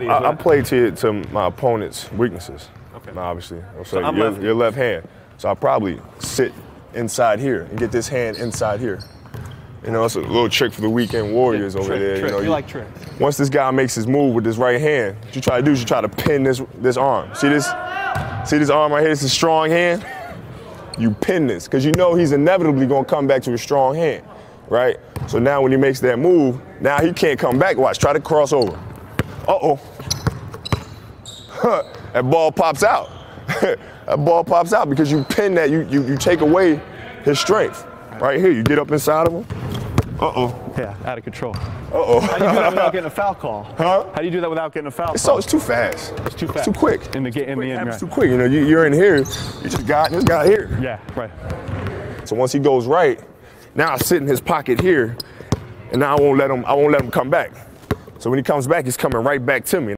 I, I play to to my opponent's weaknesses. Okay. Obviously, so, your, lefty. your left hand. So I probably sit inside here and get this hand inside here. You know, it's a little trick for the weekend warriors over there. trick. You know, You like tricks. Once this guy makes his move with his right hand, what you try to do is you try to pin this this arm. See this? See this arm right here? It's a strong hand. You pin this because you know he's inevitably gonna come back to a strong hand, right? So now when he makes that move, now he can't come back. Watch, try to cross over. Uh oh. that ball pops out. that ball pops out because you pin that, you, you, you take away his strength. Right here, you get up inside of him. Uh oh. Yeah, out of control. Uh oh. How do you do that without getting a foul call? Huh? How do you do that without getting a foul So call? it's too fast. It's too It's fast. too quick. In the ga- in the end, It's right. too quick. You know, you, you're in here. You just got this guy here. Yeah, right. So once he goes right, now I sit in his pocket here, and now I won't let him. I won't let him come back. So when he comes back, he's coming right back to me.